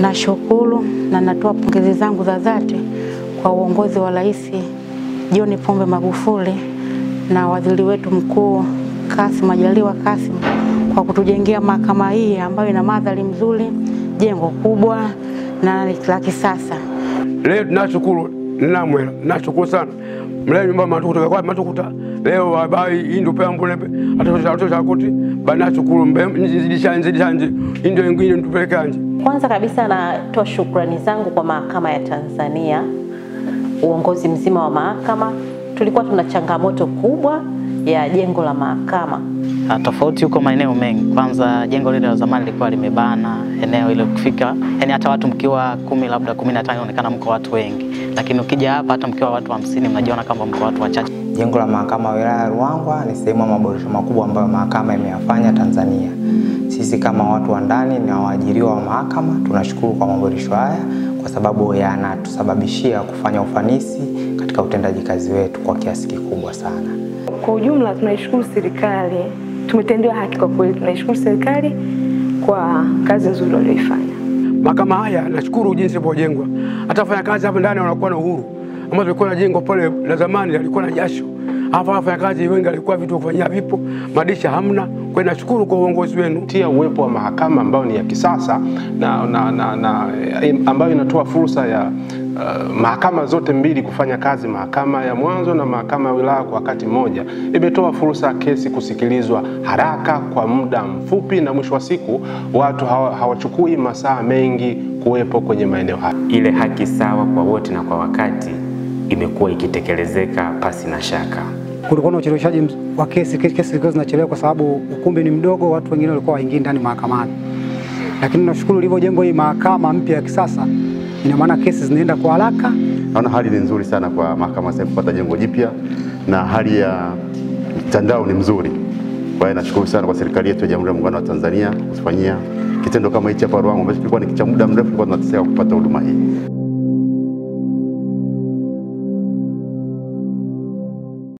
Nashukuru na natoa pongezi zangu za dhati kwa uongozi wa Rais John Pombe Magufuli na waziri wetu mkuu Kassim Majaliwa Kassim kwa kutujengea mahakama hii ambayo ina madhari mzuri, jengo kubwa na la kisasa. Leo tunashukuru ninamwela, nashukuru sana. Mlee nyumba matukuta kwa matukuta leo wabai indu pambule atosha atosha kuti. Bana shukuru mbe nzidisha nzidisha indo ingine ingine ntupelekanje Kwanza kabisa natoa shukrani zangu kwa mahakama ya Tanzania, uongozi mzima wa mahakama. Tulikuwa tuna changamoto kubwa ya jengo la mahakama. Ah, Tofauti huko maeneo mengi. Kwanza jengo lile la zamani lilikuwa limebana eneo ile kufika, yani hata watu mkiwa kumi labda kumi na tano inaonekana mko watu wengi, lakini ukija hapa hata mkiwa watu hamsini mnajiona kama mko watu wachache. Jengo la mahakama ya wilaya ya Ruangwa ni sehemu ya maboresho makubwa ambayo mahakama imeyafanya Tanzania. Sisi kama watu wa ndani na waajiriwa wa mahakama tunashukuru kwa maboresho haya kwa sababu yanatusababishia kufanya ufanisi katika utendaji kazi wetu kwa kiasi kikubwa sana. Kwa ujumla tunaishukuru serikali, tumetendewa haki kwa kweli. Tunaishukuru serikali kwa kazi nzuri walioifanya. Mahakama haya nashukuru jinsi ilivyojengwa. Hata wafanya kazi hapa ndani wanakuwa na uhuru. Ambazo tulikuwa na jengo pale la zamani alikuwa na jasho. Hapa wafanya kazi wengi alikuwa vitu kufanyia vipo madisha hamna. Kwa nashukuru kwa uongozi wenu. Tia uwepo wa mahakama ambayo ni ya kisasa na, na, na, na ambayo inatoa fursa ya uh, mahakama zote mbili kufanya kazi, mahakama ya mwanzo na mahakama ya wilaya kwa wakati mmoja. Imetoa fursa ya kesi kusikilizwa haraka kwa muda mfupi, na mwisho wa siku watu hawachukui masaa mengi kuwepo kwenye maeneo hayo. ile haki sawa kwa wote na kwa wakati imekuwa ikitekelezeka pasi na shaka. kulikuwa na ucheleweshaji wa kesi, kesi kesi zilikuwa zinachelewa kwa sababu ukumbi ni mdogo, watu wengine walikuwa waingii ndani mahakamani. Lakini nashukuru ilivyojengwa hii mahakama mpya ya kisasa, ina maana kesi zinaenda kwa haraka. Naona hali ni nzuri sana kwa mahakama sasa kupata jengo jipya na hali ya mtandao ni mzuri. Kwa hiyo nashukuru sana kwa serikali yetu ya Jamhuri ya Muungano wa Tanzania kutufanyia kitendo kama hichi hapa Ruangwa ambacho kilikuwa ni cha muda mrefu, tulikuwa tunateseka kupata huduma hii.